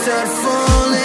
start falling